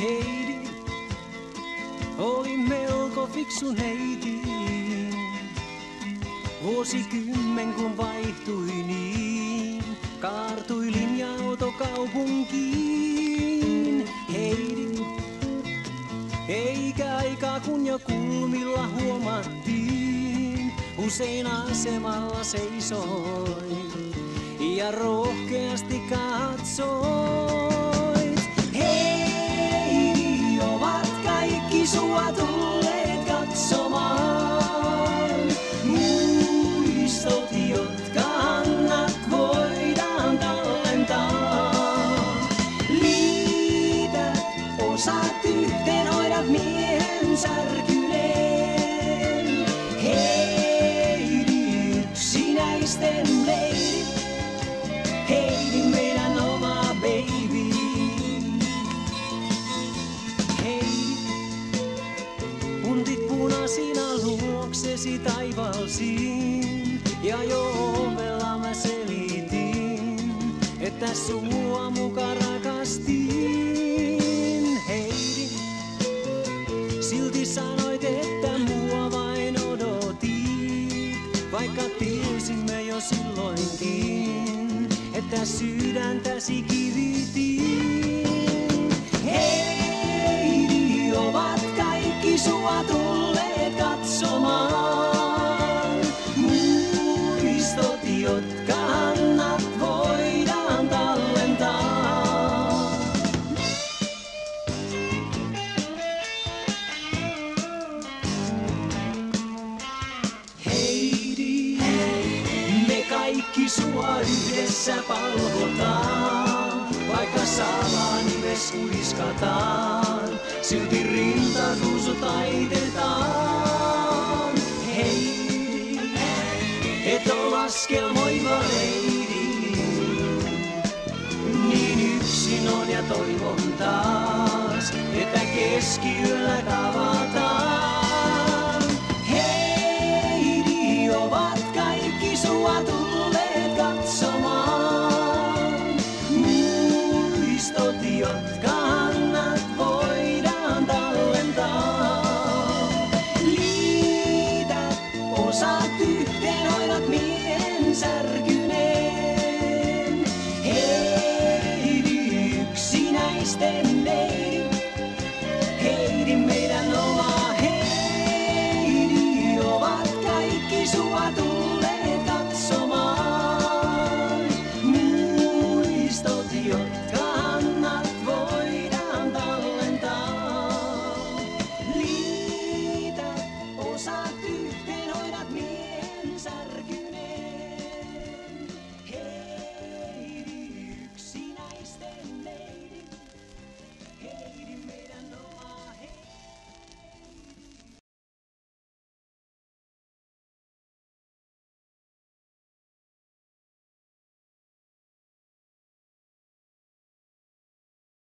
Heidi oli melko fiksu neiti. Vuosikymmen kun vaihtui niin, kaartui linja-auto kaupunkiin. Heidi, eikä aikaa kun jo kulmilla huomattiin, usein asemalla seisoi ja rohkeasti katsoit. Sua tulleet katsomaan. Muistot, jotka annat voidaan tallentaa. Liitä osat yhteen, hoidat miehen särkyneen. Heidi, yksinäisten leiri. Luoksesi taivalsiin. Ja jo ovella mä selitin, että sua muka rakastin. Heidi, silti sanoit, että mua vain odotit. Vaikka tiesimme jo silloinkin, että sydäntäsi kivitin. Sua yhdessä palvotaan. Vaikka salaa nimes kuiskataan, silti rintaruusu taitetaan. Heidi, et oo laskelmoiva leidi. Niin yksin on ja toivon taas, että keskiyöllä Muistot,